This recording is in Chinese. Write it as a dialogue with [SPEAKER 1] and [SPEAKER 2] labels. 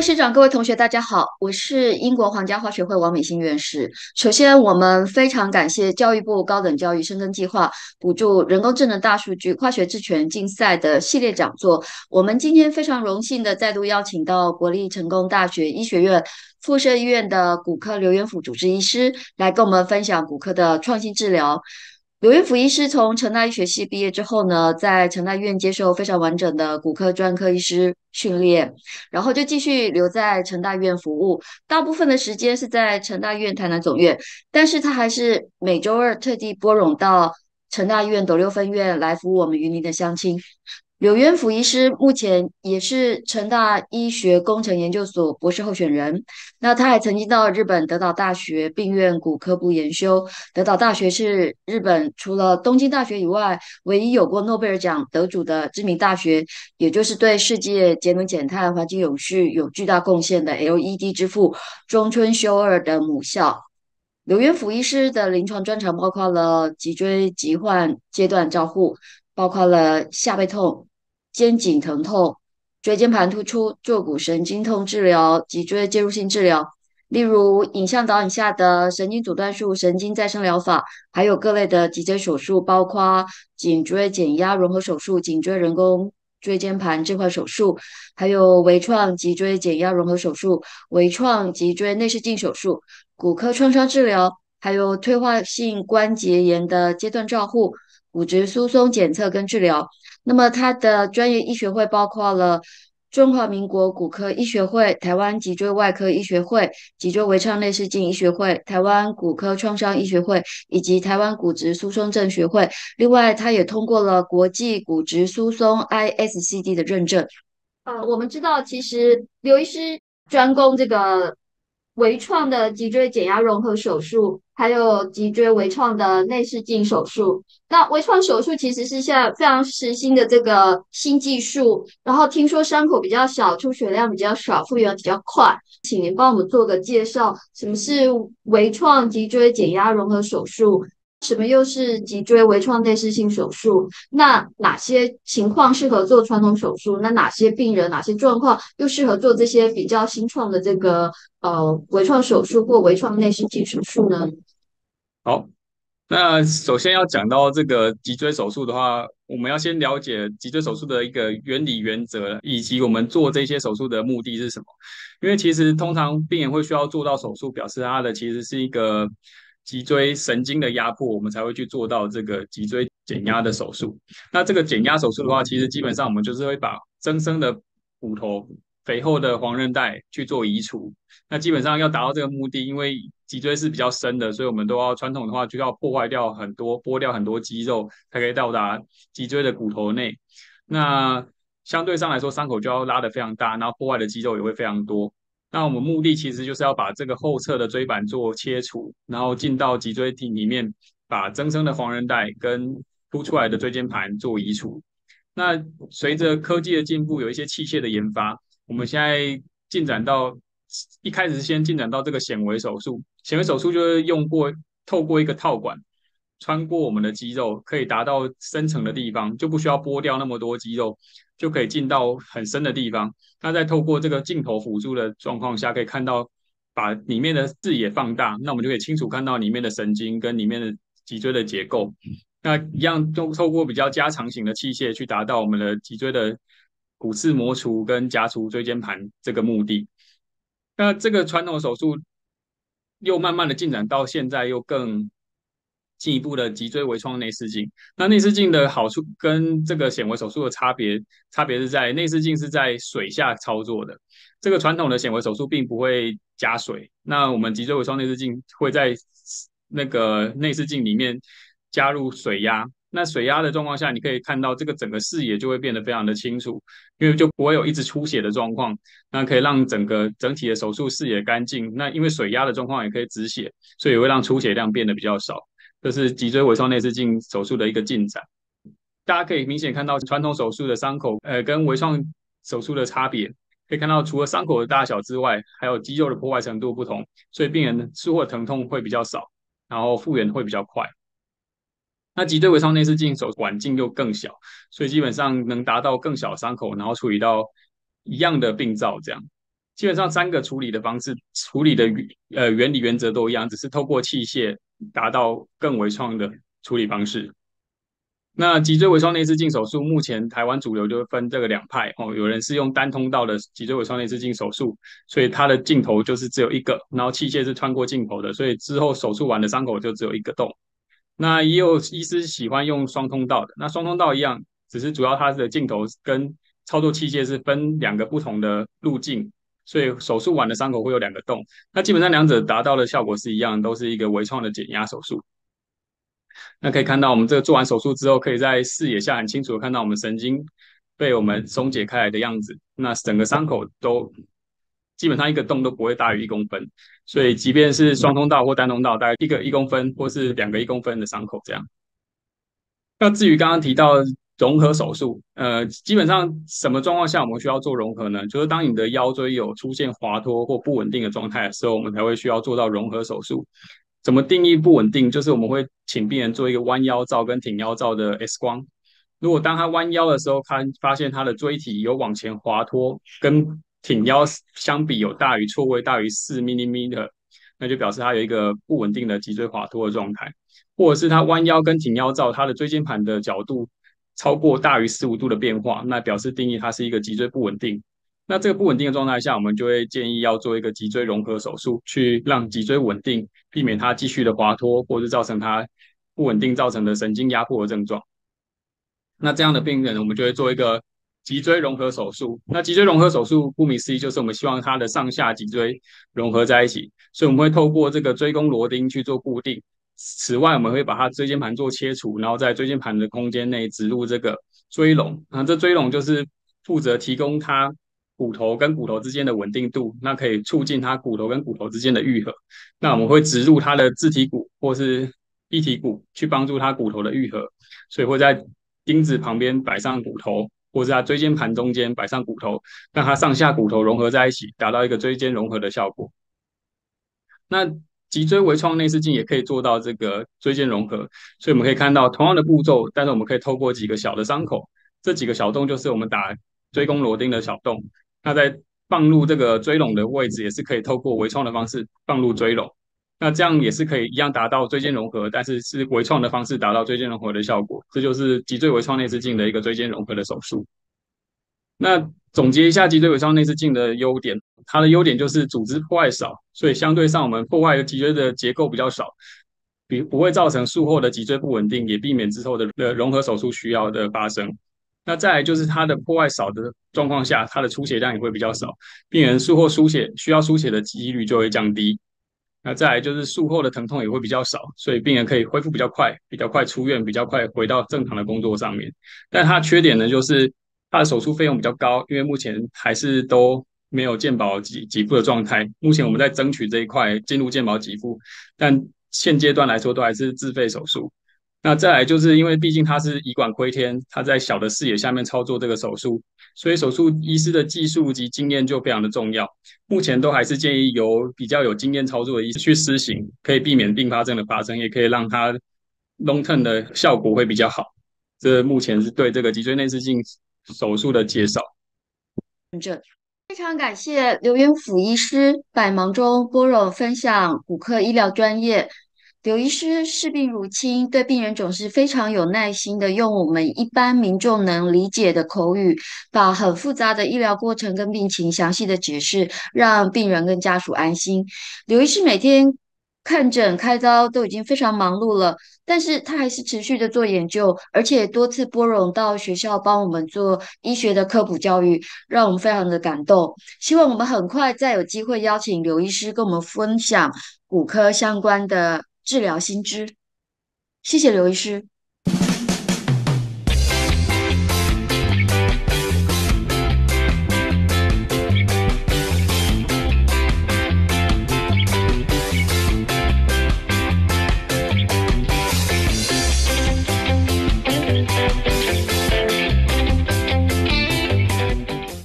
[SPEAKER 1] 位师长、各位同学，大家好，我是英国皇家化学会王美欣院士。首先，我们非常感谢教育部高等教育深耕计划补助人工智能大数据化学治权竞赛的系列讲座。我们今天非常荣幸的再度邀请到国立成功大学医学院附设医院的骨科刘元甫主治医师来跟我们分享骨科的创新治疗。刘元甫医师从成大医学系毕业之后呢，在成大医院接受非常完整的骨科专科医师训练，然后就继续留在成大医院服务。大部分的时间是在成大医院台南总院，但是他还是每周二特地拨冗到成大医院斗六分院来服务我们云林的乡亲。柳元甫医师目前也是成大医学工程研究所博士候选人。那他还曾经到日本德岛大学病院骨科部研修。德岛大学是日本除了东京大学以外唯一有过诺贝尔奖得主的知名大学，也就是对世界节能减碳、环境永续有巨大贡献的 LED 之父中村修二的母校。柳元甫医师的临床专长包括了脊椎疾患阶段照护，包括了下背痛。肩颈疼痛、椎间盘突出、坐骨神经痛治疗、脊椎介入性治疗，例如影像导引下的神经阻断术、神经再生疗法，还有各类的脊椎手术，包括颈椎减压融合手术、颈椎人工椎间盘置换手术，还有微创脊椎减压融合手术、微创脊椎内视镜手术、骨科创伤治疗，还有退化性关节炎的阶段照护、骨质疏松检测跟治疗。那么，他的专业医学会包括了中华民国骨科医学会、台湾脊椎外科医学会、脊椎微创内视镜医学会、台湾骨科创伤医学会以及台湾骨质疏松症学会。另外，他也通过了国际骨质疏松 ISCD 的认证。呃，我们知道，其实刘医师专攻这个。微创的脊椎减压融合手术，还有脊椎微创的内视镜手术。那微创手术其实是现在非常时兴的这个新技术。然后听说伤口比较小，出血量比较少，复原比较快。请您帮我们做个介绍，什么是微创脊椎减压融合手术？什么又是脊椎微创内视性手术？那哪些情况适合做传统手术？那哪些病人、哪些状况又适合做这些比较新创的这个呃微创手术或微创内视镜手术呢？
[SPEAKER 2] 好，那首先要讲到这个脊椎手术的话，我们要先了解脊椎手术的一个原理原则，以及我们做这些手术的目的是什么。因为其实通常病人会需要做到手术，表示他的其实是一个。脊椎神经的压迫，我们才会去做到这个脊椎减压的手术。那这个减压手术的话，其实基本上我们就是会把增生的骨头、肥厚的黄韧带去做移除。那基本上要达到这个目的，因为脊椎是比较深的，所以我们都要传统的话就要破坏掉很多、剥掉很多肌肉，才可以到达脊椎的骨头内。那相对上来说，伤口就要拉得非常大，然后破坏的肌肉也会非常多。那我们目的其实就是要把这个后侧的椎板做切除，然后进到脊椎体里面，把增生的黄韧带跟凸出来的椎间盘做移除。那随着科技的进步，有一些器械的研发，我们现在进展到一开始先进展到这个显微手术。显微手术就是用过透过一个套管穿过我们的肌肉，可以达到深层的地方，就不需要剥掉那么多肌肉。就可以进到很深的地方。那在透过这个镜头辅助的状况下，可以看到把里面的视野放大，那我们就可以清楚看到里面的神经跟里面的脊椎的结构。那一样都透过比较加长型的器械去达到我们的脊椎的骨刺磨除跟夹除椎间盘这个目的。那这个传统手术又慢慢的进展到现在，又更。进一步的脊椎微创内视镜，那内视镜的好处跟这个显微手术的差别，差别是在内视镜是在水下操作的，这个传统的显微手术并不会加水，那我们脊椎微创内视镜会在那个内视镜里面加入水压，那水压的状况下，你可以看到这个整个视野就会变得非常的清楚，因为就不会有一直出血的状况，那可以让整个整体的手术视野干净，那因为水压的状况也可以止血，所以会让出血量变得比较少。这是脊椎微创内视镜手术的一个进展，大家可以明显看到传统手术的伤口，呃，跟微创手术的差别。可以看到，除了伤口的大小之外，还有肌肉的破坏程度不同，所以病人术后疼痛会比较少，然后复原会比较快。那脊椎微创内视镜手管径又更小，所以基本上能达到更小伤口，然后处理到一样的病灶这样。基本上三个处理的方式，处理的呃原理原则都一样，只是透过器械达到更微创的处理方式。那脊椎微创内视镜手术，目前台湾主流就分这个两派哦，有人是用单通道的脊椎微创内视镜手术，所以它的镜头就是只有一个，然后器械是穿过镜头的，所以之后手术完的伤口就只有一个洞。那也有医师喜欢用双通道的，那双通道一样，只是主要它的镜头跟操作器械是分两个不同的路径，所以手术完的伤口会有两个洞。那基本上两者达到的效果是一样，都是一个微创的减压手术。那可以看到，我们这个做完手术之后，可以在视野下很清楚的看到我们神经被我们松解开来的样子。那整个伤口都基本上一个洞都不会大于一公分，所以即便是双通道或单通道，大概一个一公分或是两个一公分的伤口这样。那至于刚刚提到融合手术，呃，基本上什么状况下我们需要做融合呢？就是当你的腰椎有出现滑脱或不稳定的状态的时候，我们才会需要做到融合手术。怎么定义不稳定？就是我们会请病人做一个弯腰照跟挺腰照的 X 光。如果当他弯腰的时候，看发现他的椎体有往前滑脱，跟挺腰相比有大于错位大于四 mm，那就表示他有一个不稳定的脊椎滑脱的状态。或者是他弯腰跟挺腰照，他的椎间盘的角度超过大于十五度的变化，那表示定义它是一个脊椎不稳定。那这个不稳定的状态下，我们就会建议要做一个脊椎融合手术，去让脊椎稳定，避免它继续的滑脱，或是造成它不稳定造成的神经压迫的症状。那这样的病人，我们就会做一个脊椎融合手术。那脊椎融合手术，顾名思义，就是我们希望它的上下脊椎融合在一起，所以我们会透过这个椎弓螺钉去做固定。此外，我们会把它椎间盘做切除，然后在椎间盘的空间内植入这个椎笼。那这椎笼就是负责提供它。骨头跟骨头之间的稳定度，那可以促进它骨头跟骨头之间的愈合。那我们会植入它的自体骨或是一体骨，去帮助它骨头的愈合。所以会在钉子旁边摆上骨头，或是在椎间盘中间摆上骨头，让它上下骨头融合在一起，达到一个椎间融合的效果。那脊椎微创内视镜也可以做到这个椎间融合。所以我们可以看到同样的步骤，但是我们可以透过几个小的伤口，这几个小洞就是我们打椎弓螺钉的小洞。那在放入这个椎笼的位置，也是可以透过微创的方式放入椎笼。那这样也是可以一样达到椎间融合，但是是微创的方式达到椎间融合的效果。这就是脊椎微创内视镜的一个椎间融合的手术。那总结一下脊椎微创内视镜的优点，它的优点就是组织破坏少，所以相对上我们破坏脊椎的结构比较少，比不会造成术后的脊椎不稳定，也避免之后的呃融合手术需要的发生。那再来就是它的破坏少的状况下，它的出血量也会比较少，病人术后输血需要输血的几率就会降低。那再来就是术后的疼痛也会比较少，所以病人可以恢复比较快，比较快出院，比较快回到正常的工作上面。但它缺点呢，就是它的手术费用比较高，因为目前还是都没有健保给给付的状态。目前我们在争取这一块进入健保给付，但现阶段来说都还是自费手术。那再来就是因为毕竟他是以管窥天，他在小的视野下面操作这个手术，所以手术医师的技术及经验就非常的重要。目前都还是建议由比较有经验操作的医师去施行，可以避免并发症的发生，也可以让它 long term 的效果会比较好。这目前是对这个脊椎内视镜手术的介绍。
[SPEAKER 1] 这非常感谢刘元甫医师百忙中拨冗分享骨科医疗专业。刘医师视病如亲，对病人总是非常有耐心的，用我们一般民众能理解的口语，把很复杂的医疗过程跟病情详细的解释，让病人跟家属安心。刘医师每天看诊开刀都已经非常忙碌了，但是他还是持续的做研究，而且多次拨冗到学校帮我们做医学的科普教育，让我们非常的感动。希望我们很快再有机会邀请刘医师跟我们分享骨科相关的。治疗新知，谢谢刘医师。